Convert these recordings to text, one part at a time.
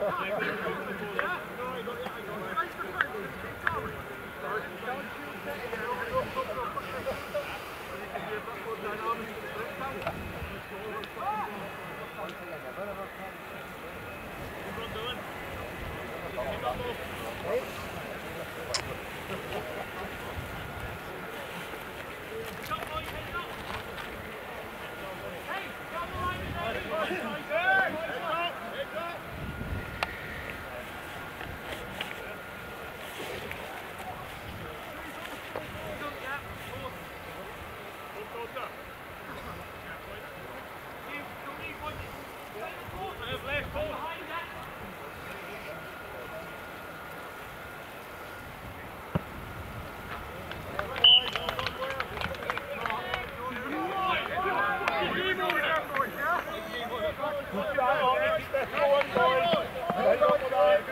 Right?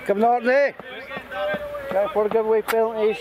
Come on, there. Go for a good wee penalties.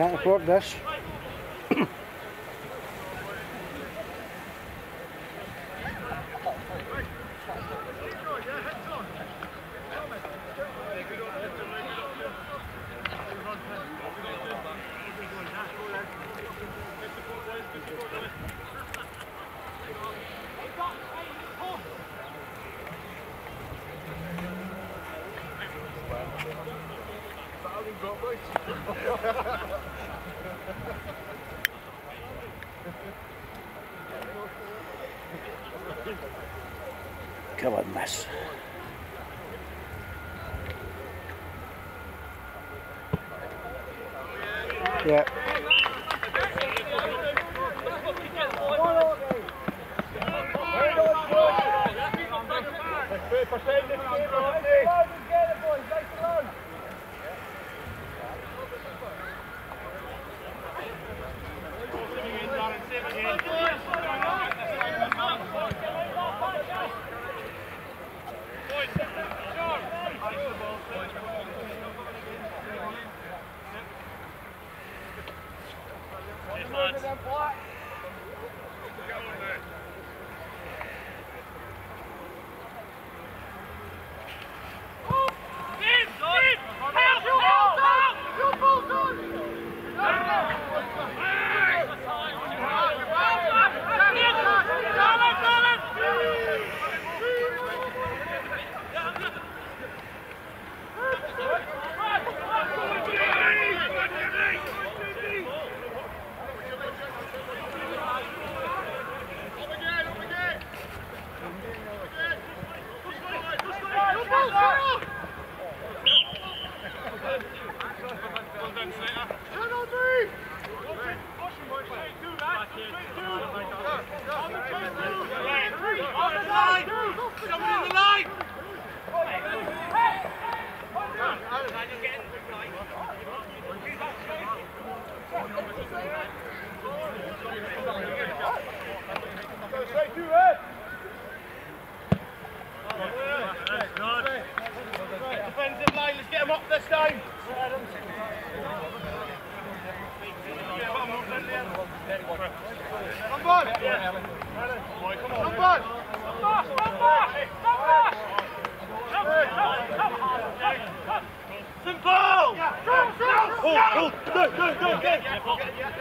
Can't afford this. Oh, go, go, go,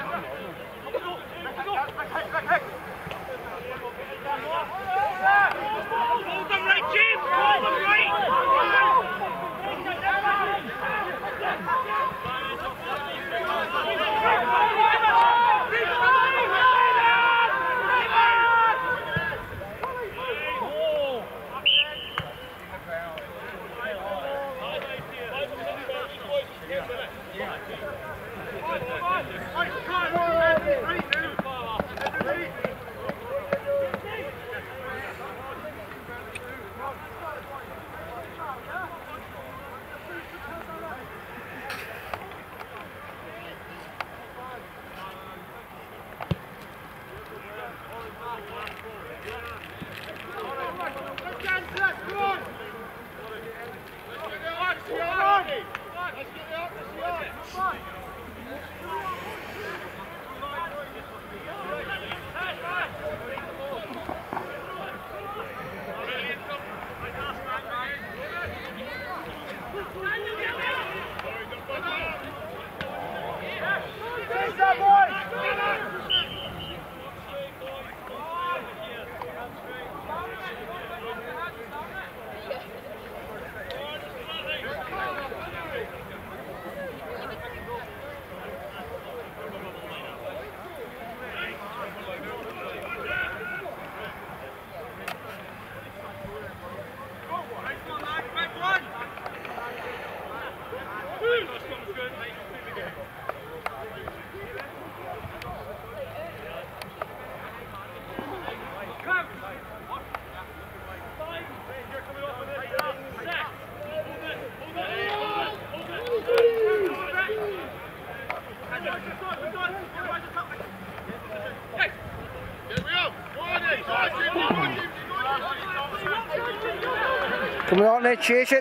Come on then, chase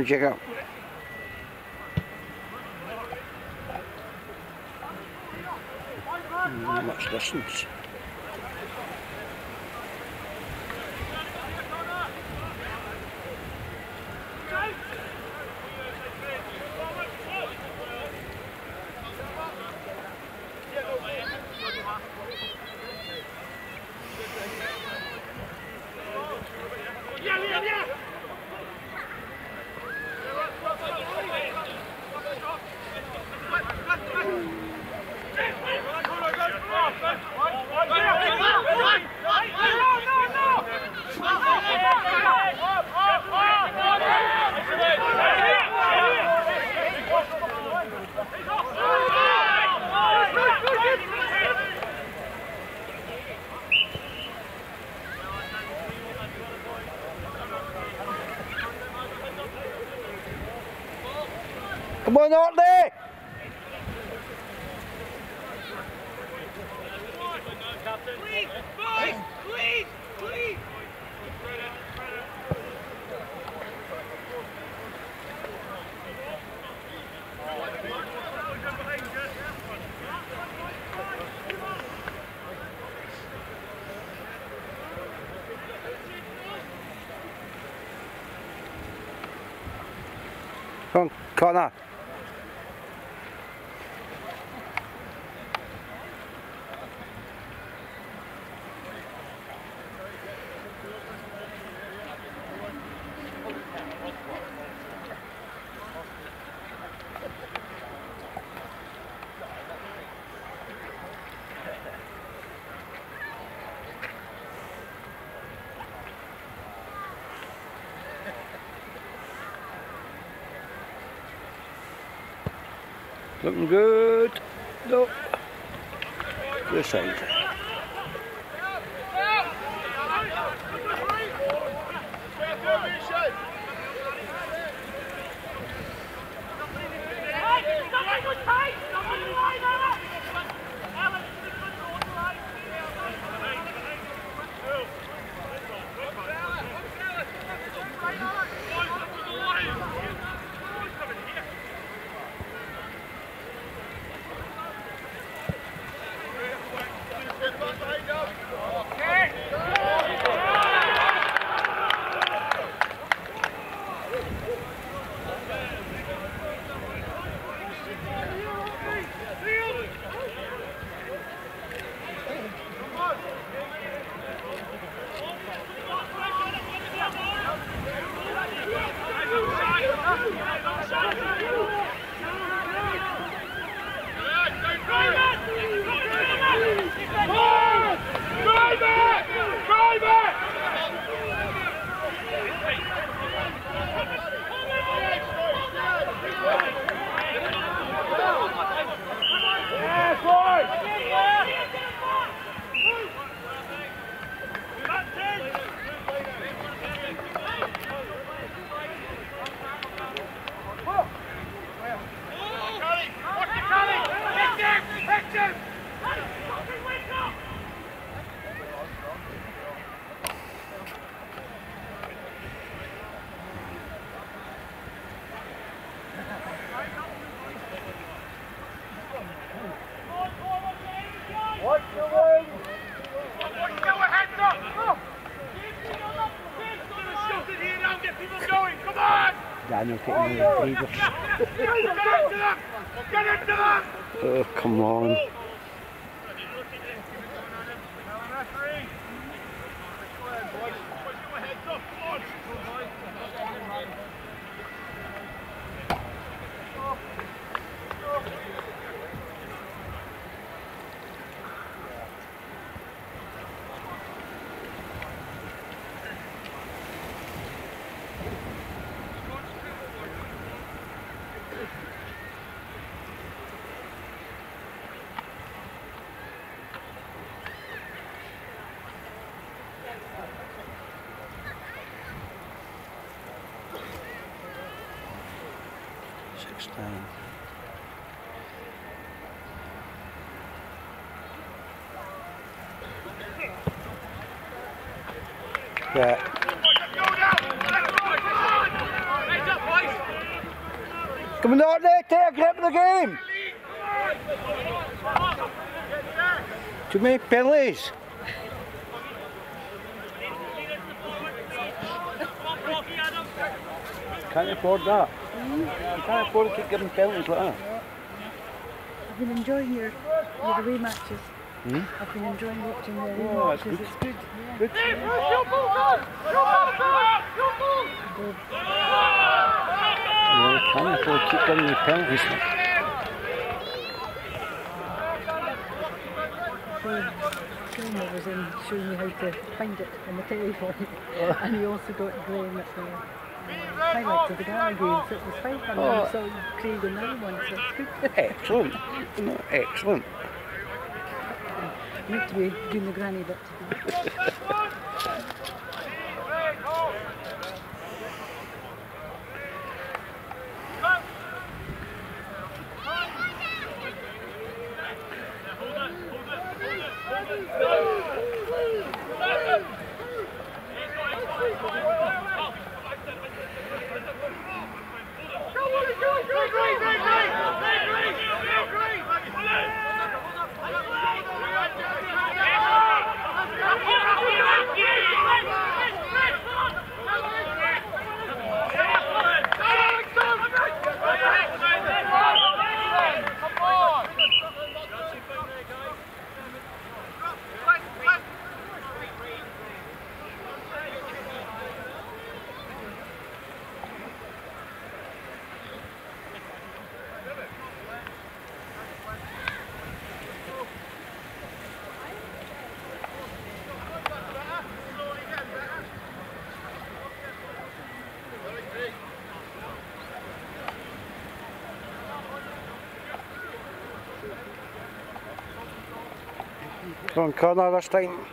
down. Check out. Much distance. Come on, Orkney! Come on, Connor. Looking good. No. This side. You're getting 16. That Come on, there, eh, take grip of the game. Too many penalties. Can't afford that. You can't afford to keep giving penalties like that. I've been enjoying your, your away matches. Hmm? I've been enjoying watching the away Oh, that's matches. good. It's good. Yeah. Good. No, you can't afford to keep giving the penalties. Gilmore was in showing me how to find it on the telephone, and he also got Graham at the highlights of the so it was fine. And Oh. then I saw Craig the other one, so it's good. Excellent. No, excellent. Need to be doing the granny bit today. Go on,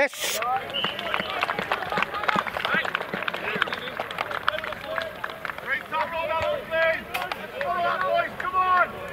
Yes. Great tackle, Alan, please. Come on, boys, come on.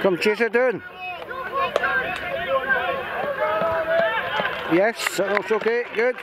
Come chase it down. Yes, that looks okay. Good.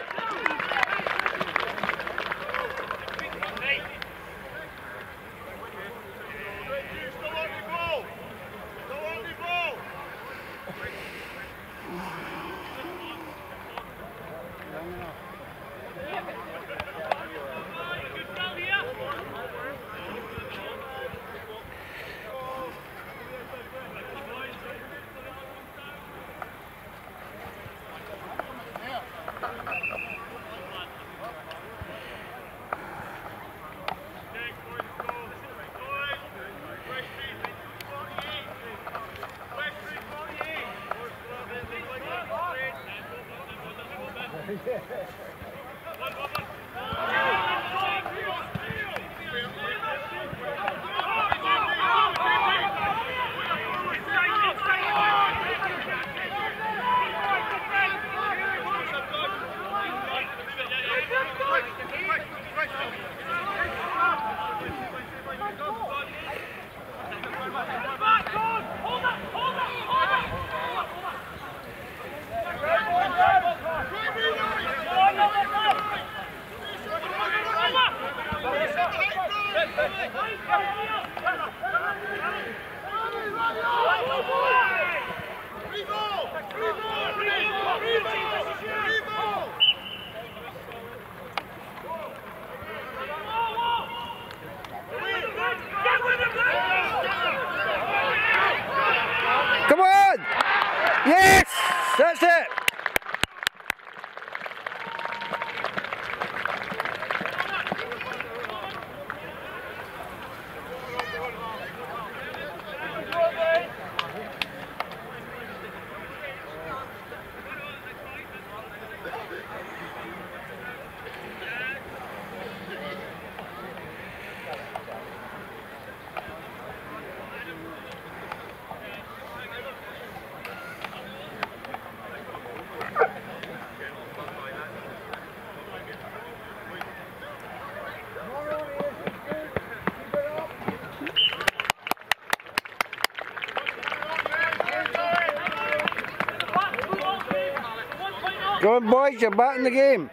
Go on, boys, you're back in the game.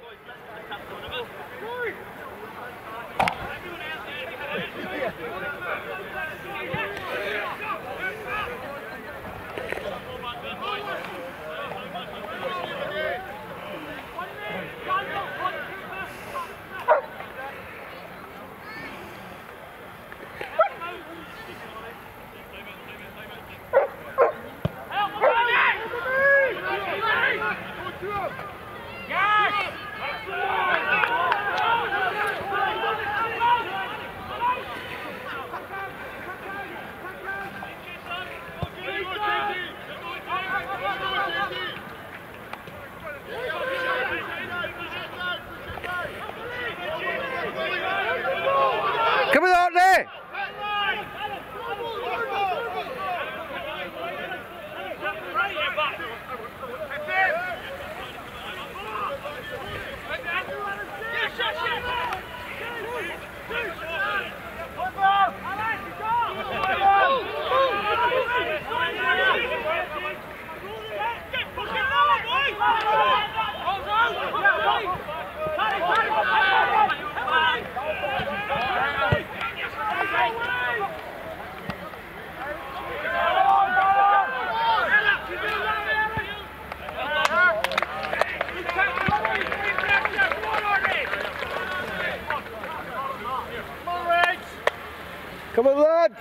God.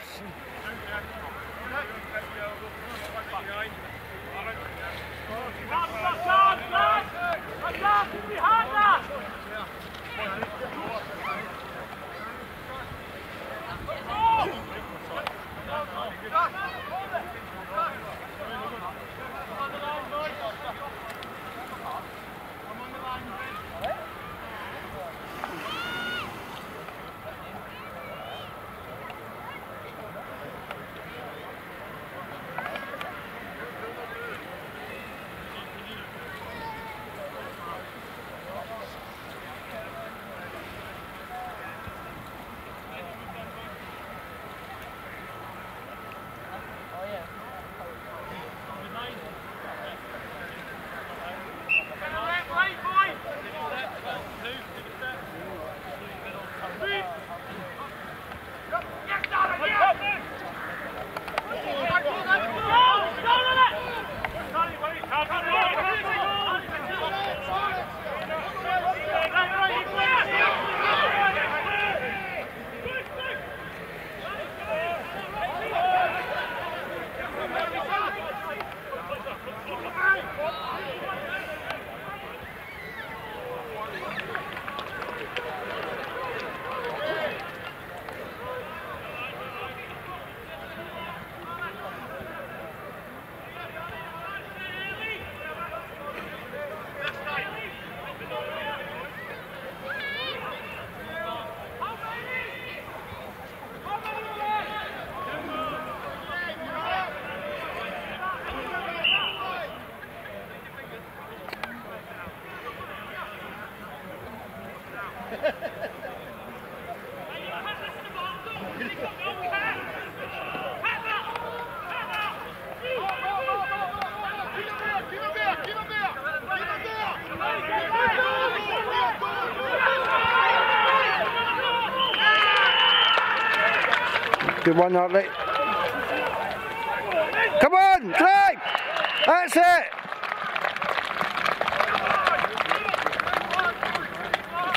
Good one, Hartley. Come on, drive! That's it!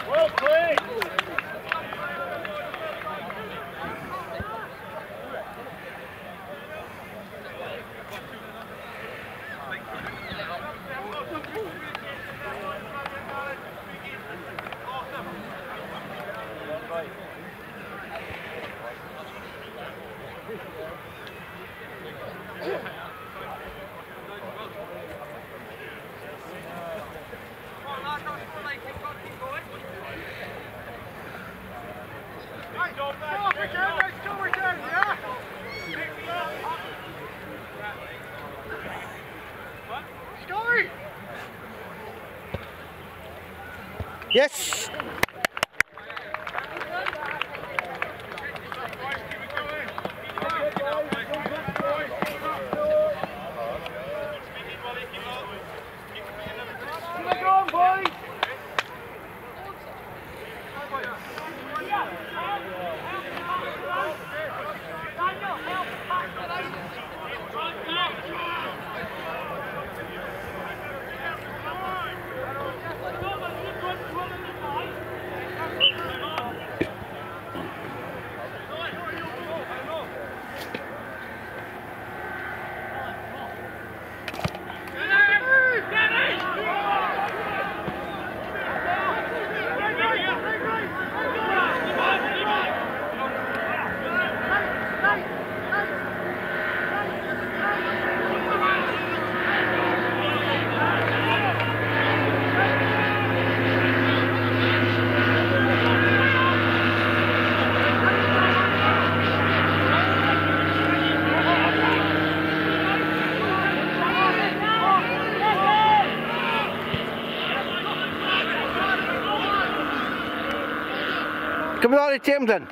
Well played! Yes. not attempting.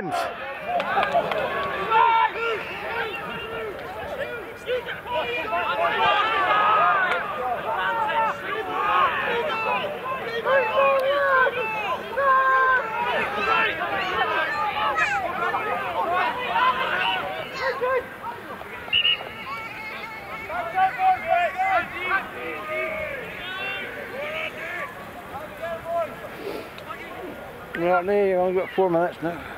James. Right there, only got four minutes now.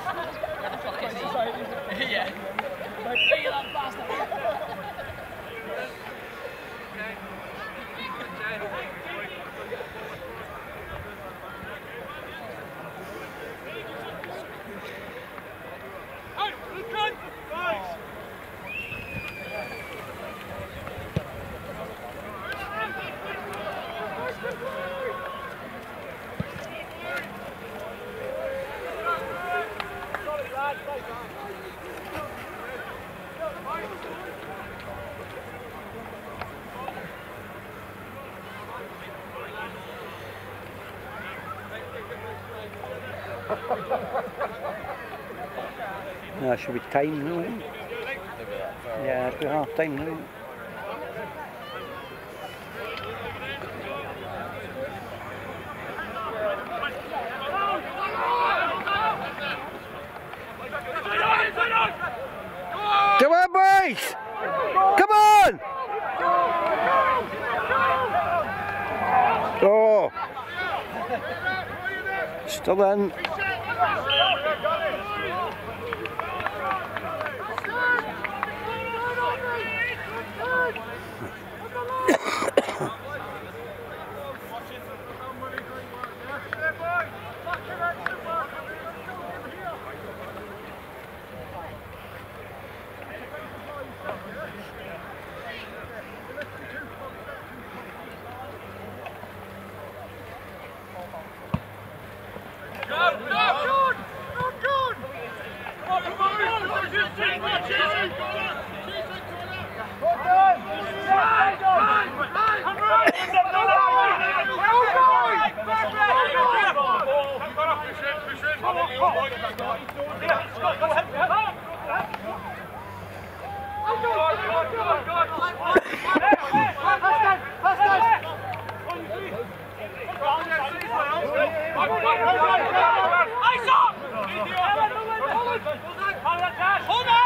time now. Yeah, be half time now. Come on, boys! Come on! Oh! Still in. Hold on!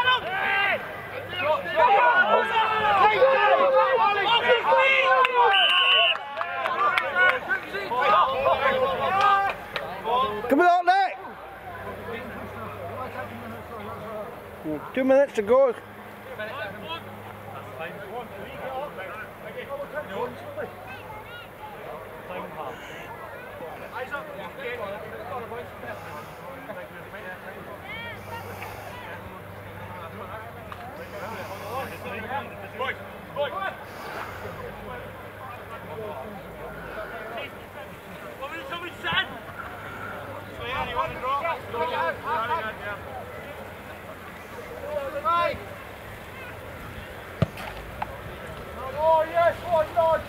Come on, Nick! Two minutes to go. Oh yes, one dodge.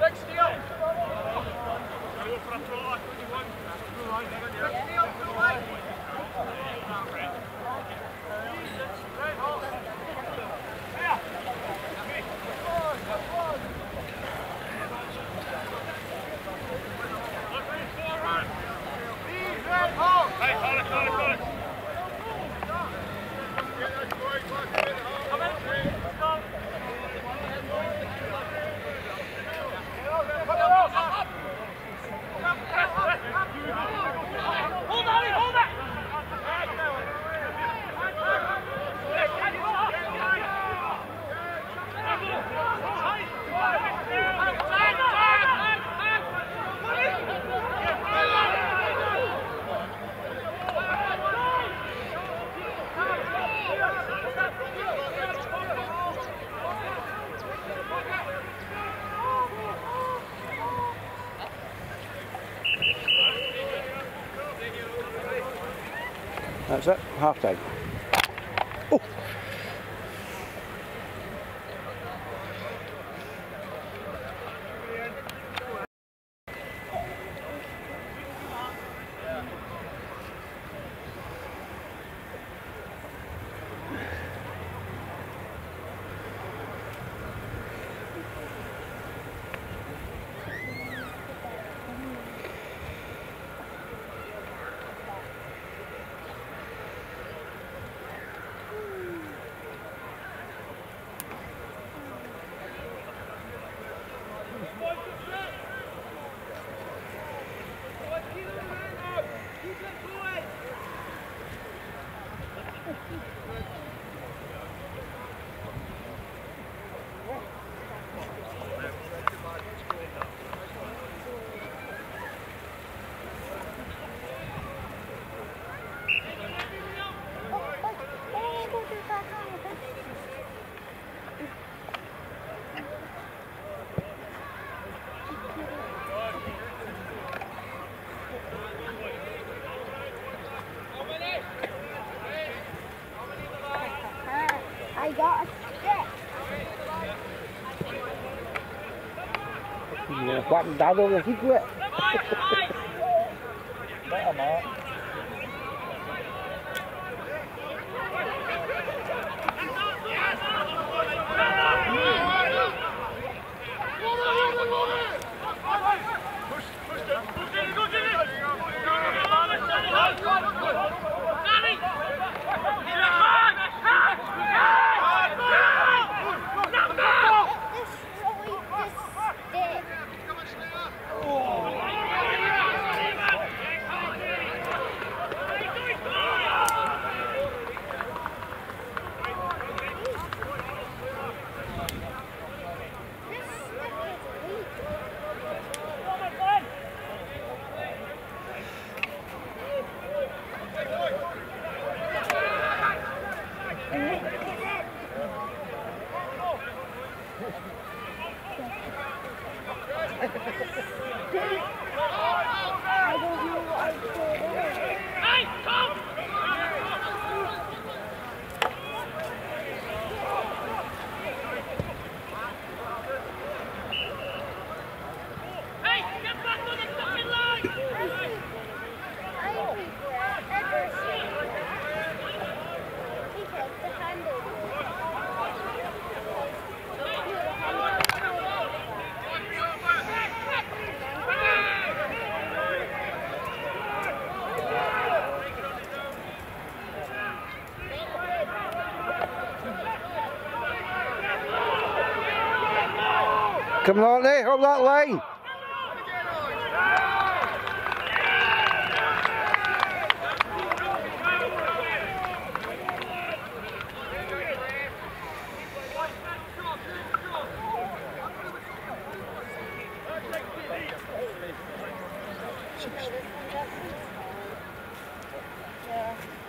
Next deal. Hold on, hold on. That's it, half time. Đá đôi. Come on, there, hold that line. Yeah.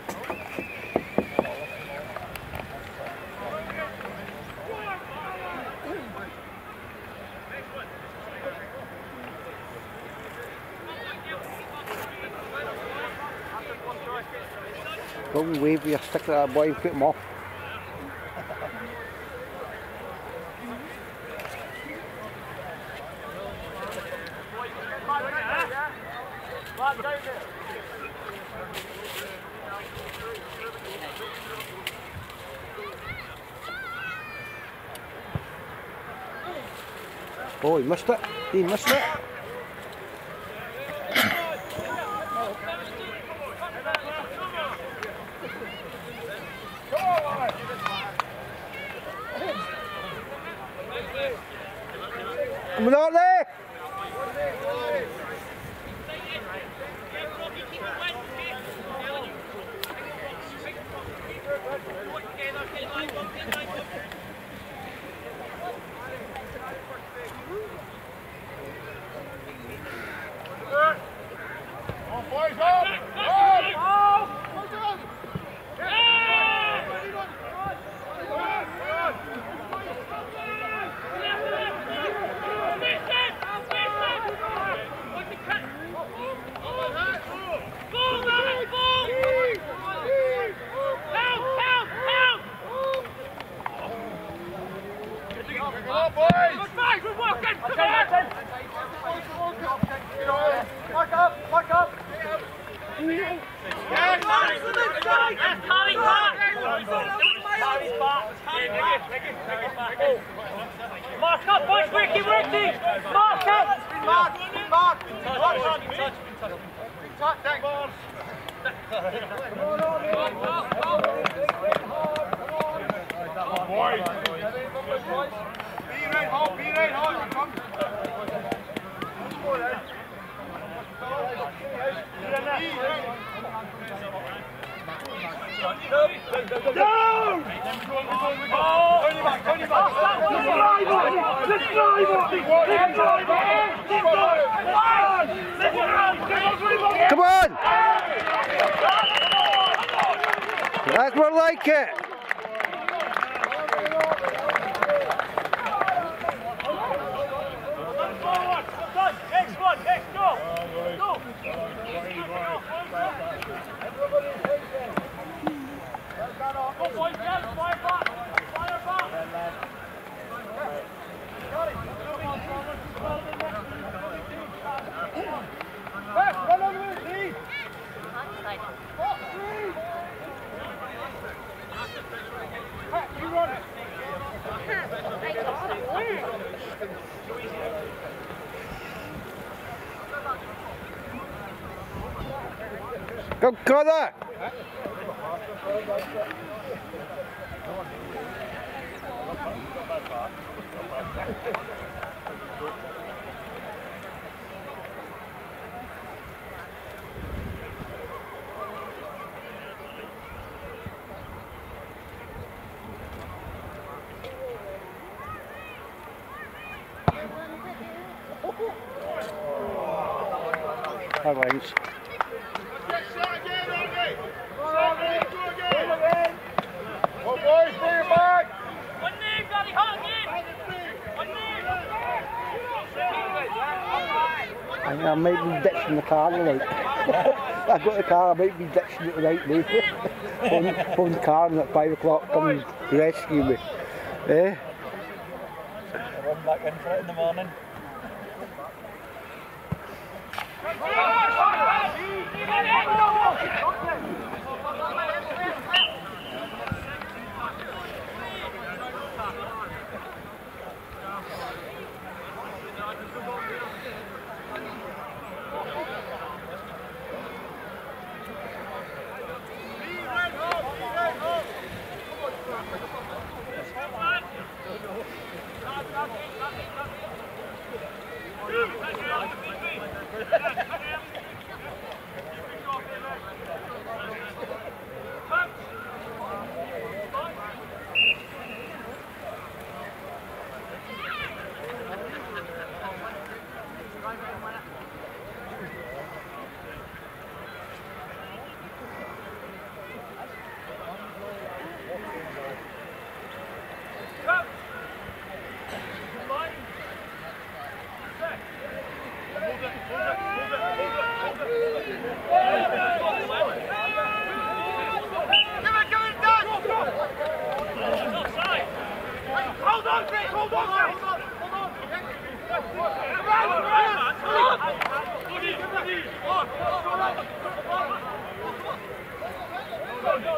And wave your stick at that boy and put him off. Oh, he missed it. He missed it. Go, Connor. High lines. Oh, boys, bring it back! One knee, Daddy, hot knee! One knee! I, think I ditching the car tonight. I got the car, I might be ditching it tonight, mate. phone, phone the car and at 5 o'clock come and rescue me. Eh? Run back in for it in the morning. Go, go, go.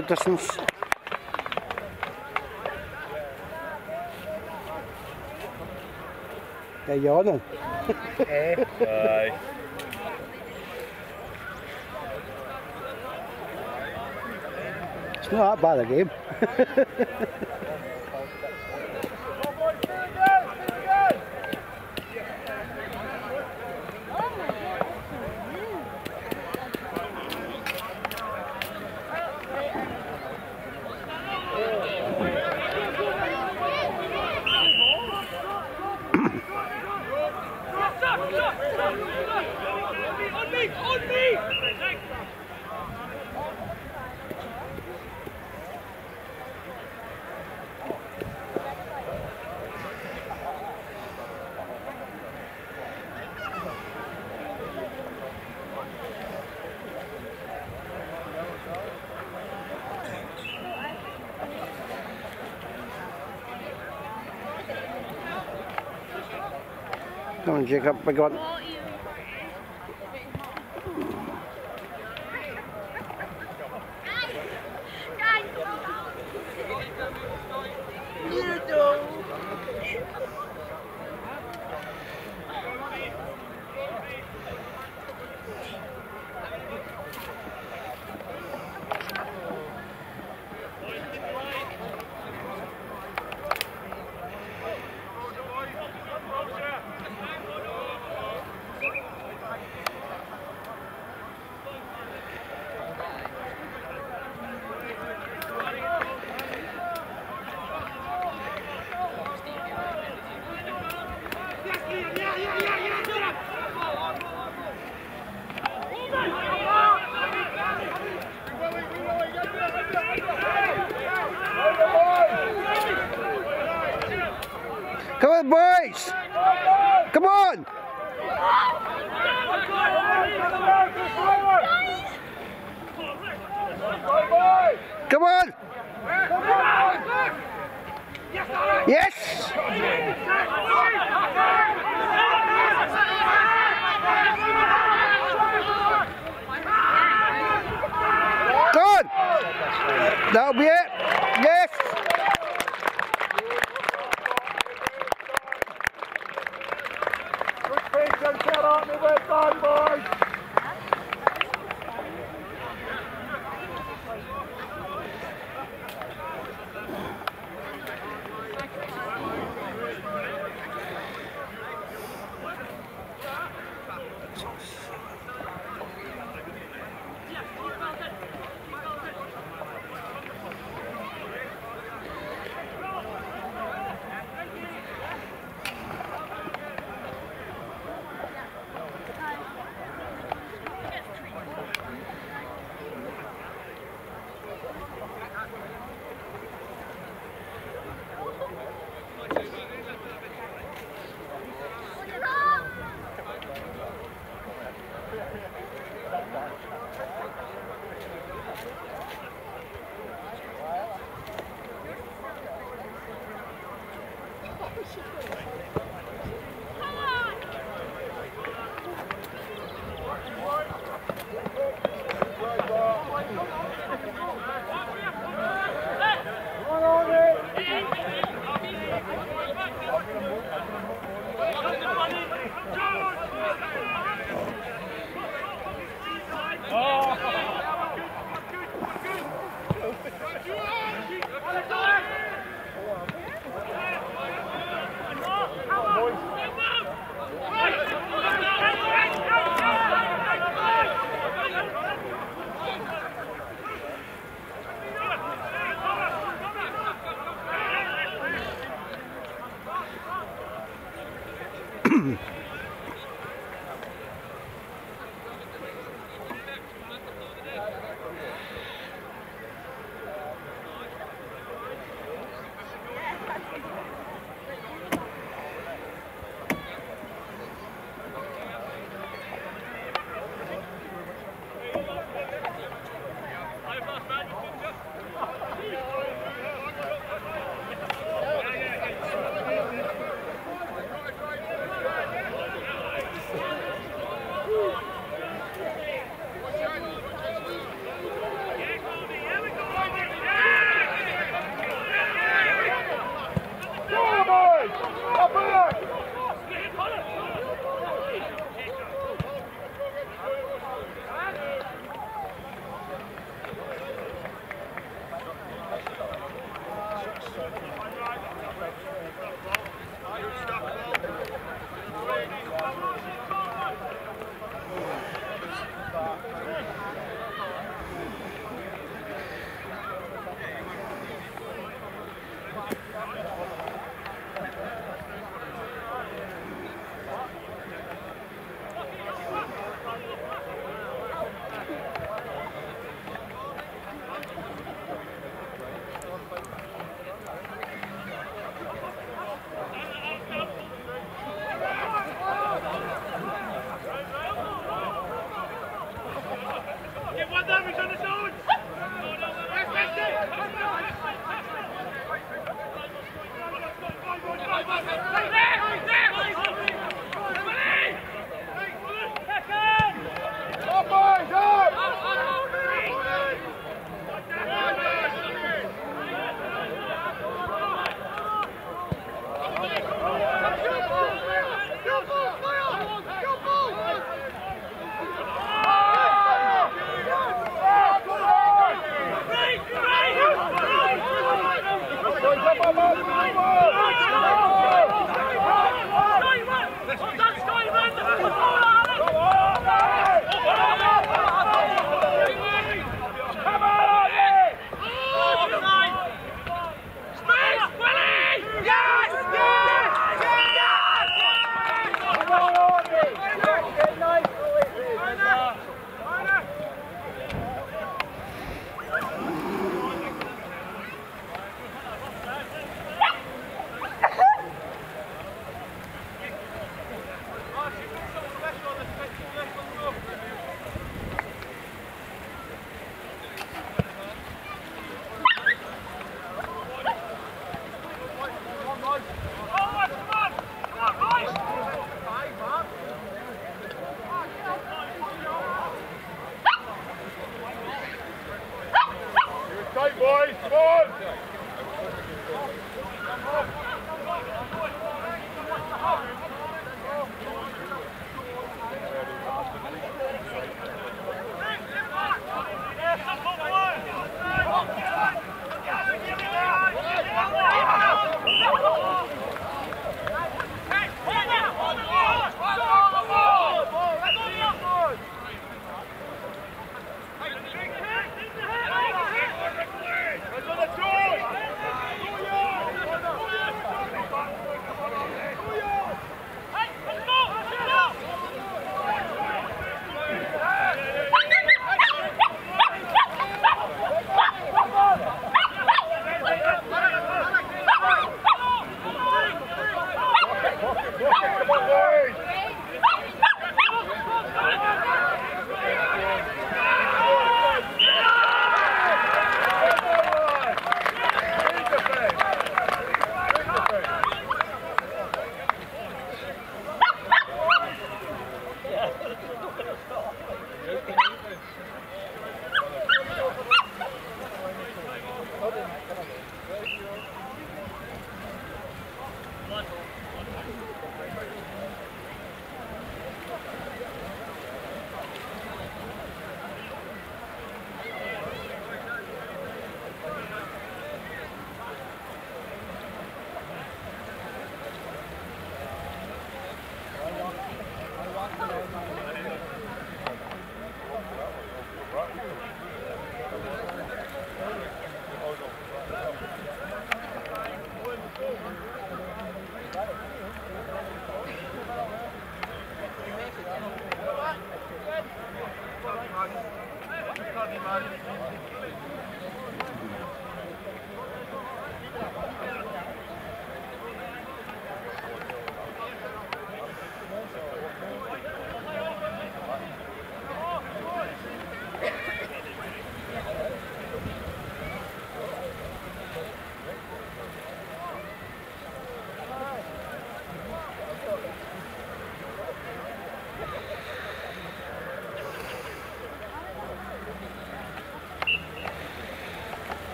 good distance. They're. Aye. It's not that bad a game. Thank you, Pagawad.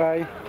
Try.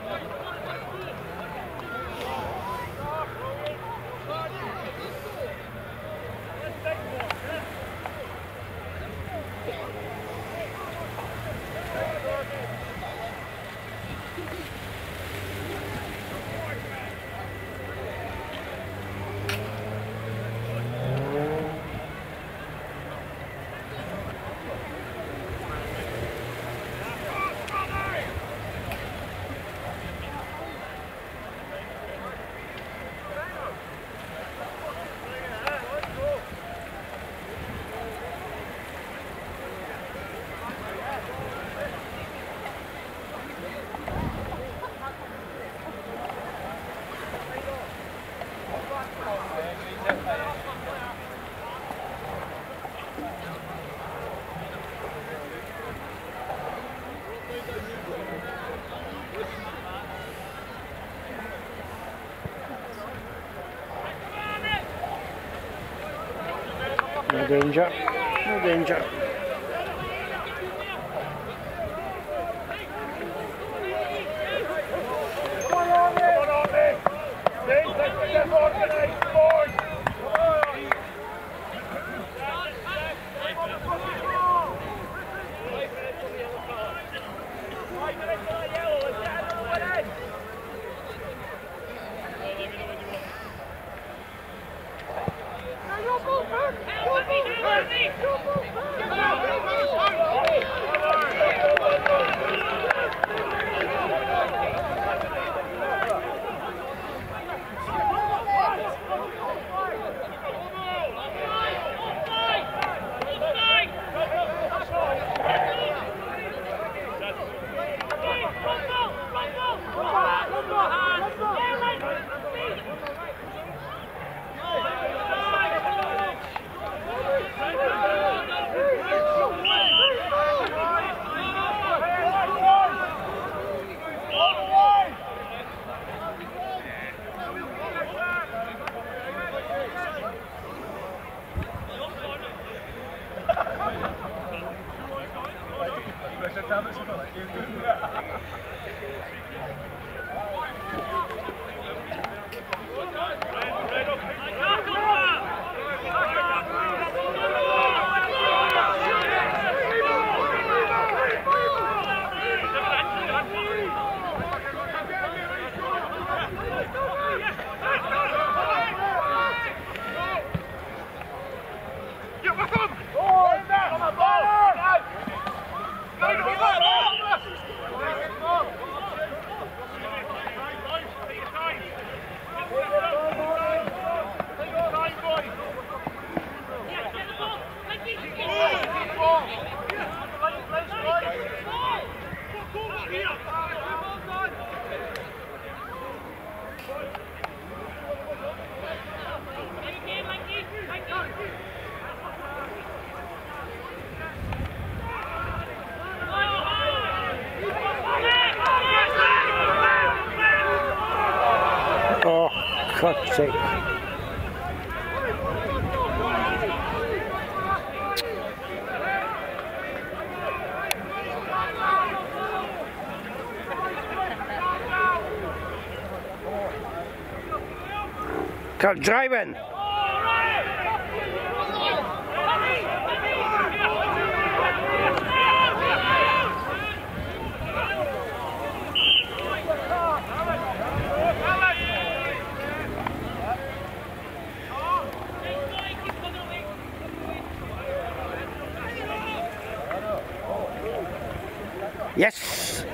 Danger. No danger. Come driving. Yes.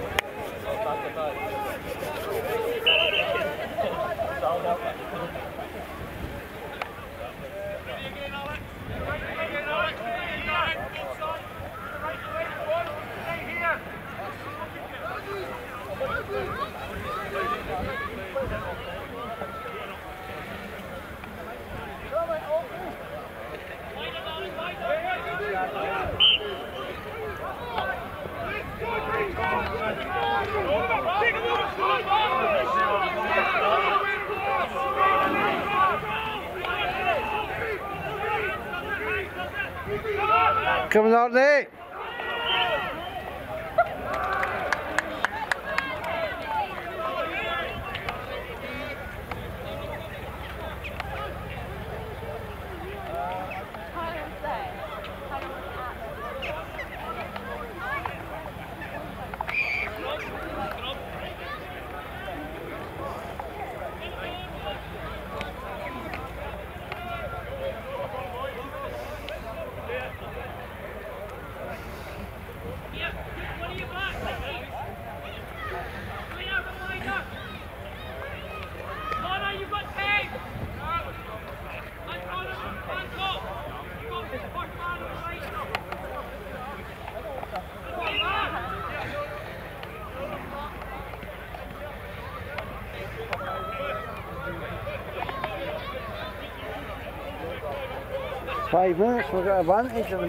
Coming out there. Five minutes, we've got advantage of the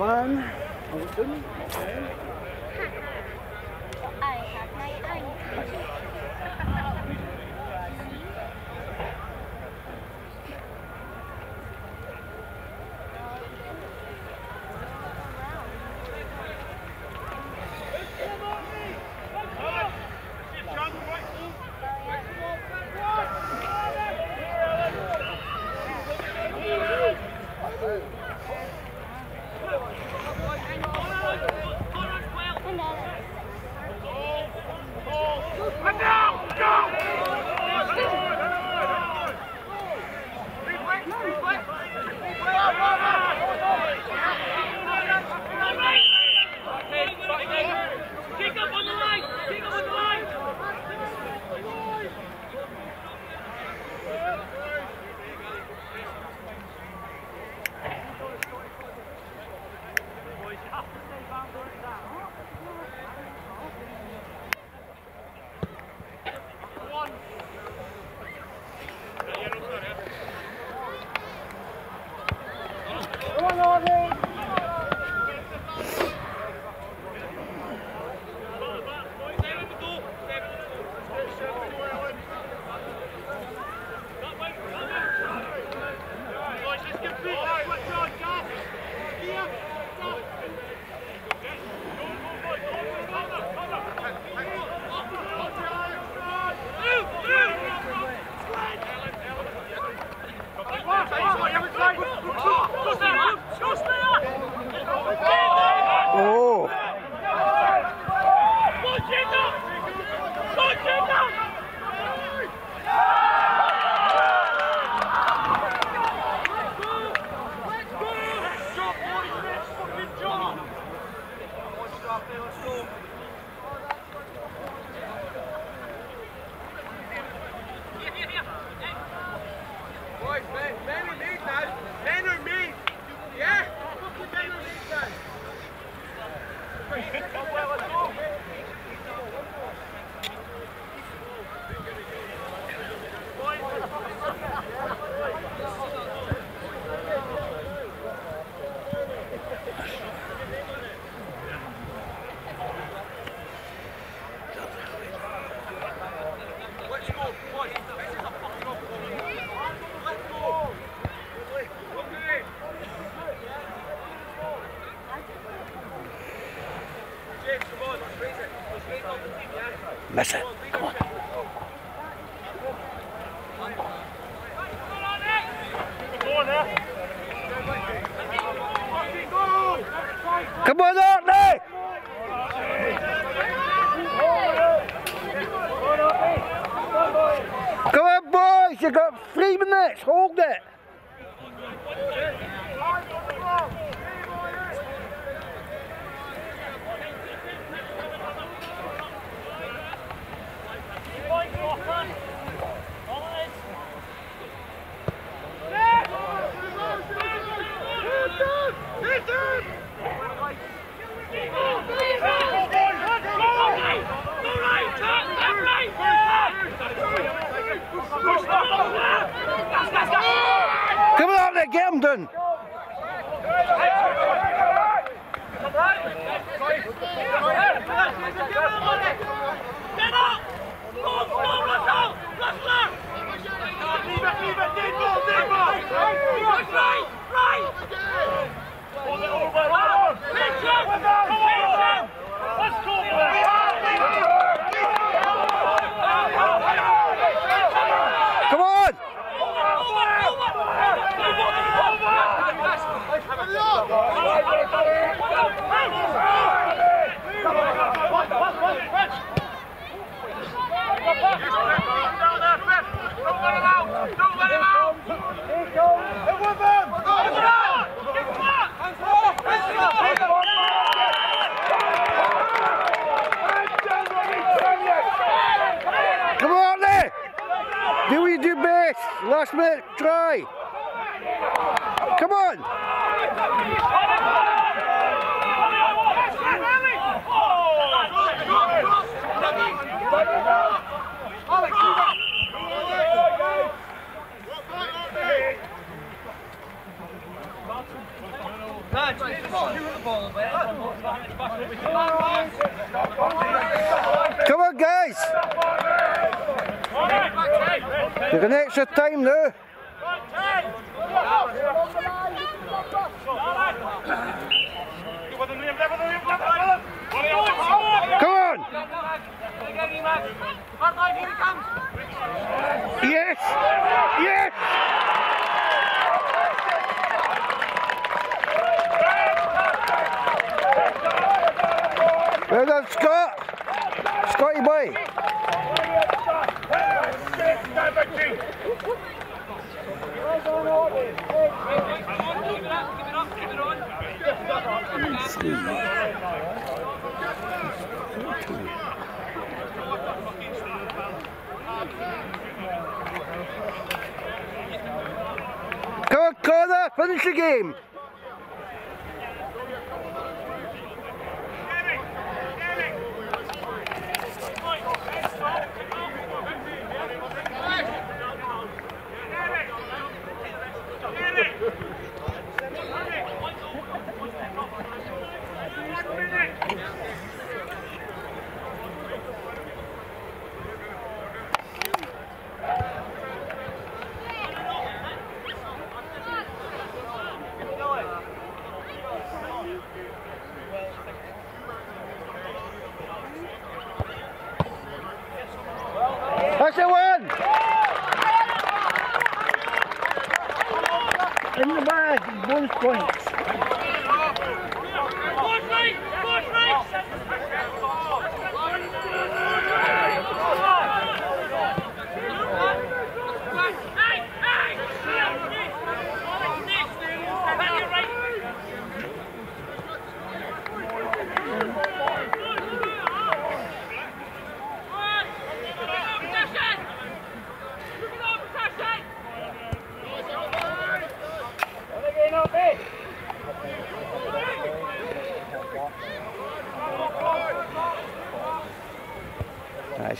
bonus points.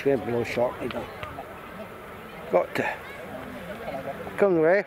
same blow shot either. Got to come away.